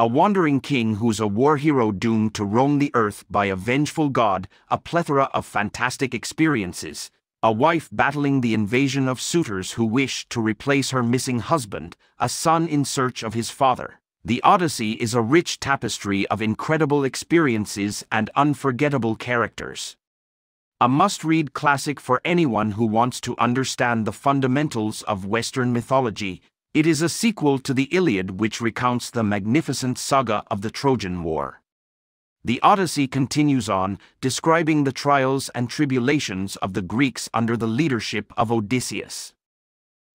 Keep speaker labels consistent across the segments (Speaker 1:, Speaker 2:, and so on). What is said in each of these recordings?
Speaker 1: A wandering king who's a war hero doomed to roam the earth by a vengeful god, a plethora of fantastic experiences, a wife battling the invasion of suitors who wish to replace her missing husband, a son in search of his father. The Odyssey is a rich tapestry of incredible experiences and unforgettable characters. A must-read classic for anyone who wants to understand the fundamentals of Western mythology, it is a sequel to the Iliad which recounts the magnificent saga of the Trojan War. The Odyssey continues on, describing the trials and tribulations of the Greeks under the leadership of Odysseus.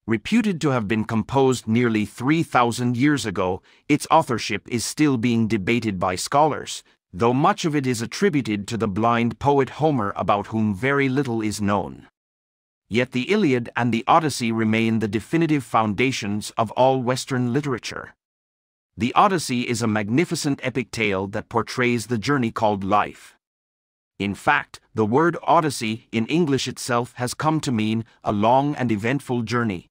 Speaker 1: Reputed to have been composed nearly 3,000 years ago, its authorship is still being debated by scholars, though much of it is attributed to the blind poet Homer about whom very little is known. Yet the Iliad and the Odyssey remain the definitive foundations of all Western literature. The Odyssey is a magnificent epic tale that portrays the journey called life. In fact, the word Odyssey in English itself has come to mean a long and eventful journey.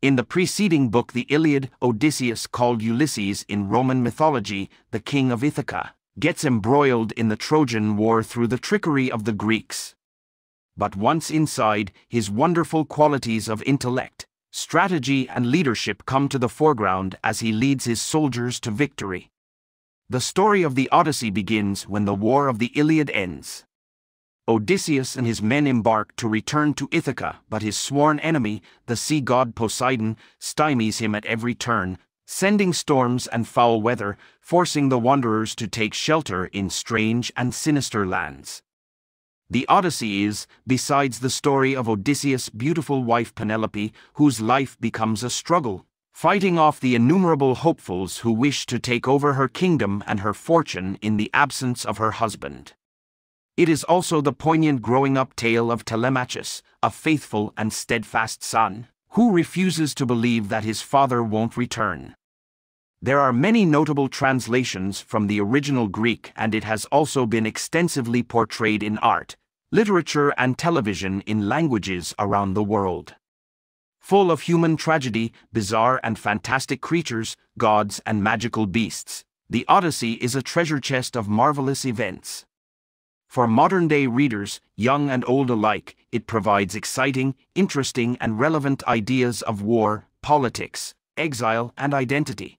Speaker 1: In the preceding book, the Iliad, Odysseus, called Ulysses in Roman mythology, the king of Ithaca, gets embroiled in the Trojan War through the trickery of the Greeks. But once inside, his wonderful qualities of intellect, strategy and leadership come to the foreground as he leads his soldiers to victory. The story of the Odyssey begins when the War of the Iliad ends. Odysseus and his men embark to return to Ithaca, but his sworn enemy, the sea god Poseidon, stymies him at every turn, sending storms and foul weather, forcing the wanderers to take shelter in strange and sinister lands. The Odyssey is, besides the story of Odysseus' beautiful wife Penelope, whose life becomes a struggle, fighting off the innumerable hopefuls who wish to take over her kingdom and her fortune in the absence of her husband. It is also the poignant growing up tale of Telemachus, a faithful and steadfast son, who refuses to believe that his father won't return. There are many notable translations from the original Greek and it has also been extensively portrayed in art, literature and television in languages around the world. Full of human tragedy, bizarre and fantastic creatures, gods and magical beasts, the Odyssey is a treasure chest of marvelous events. For modern-day readers, young and old alike, it provides exciting, interesting and relevant ideas of war, politics, exile and identity.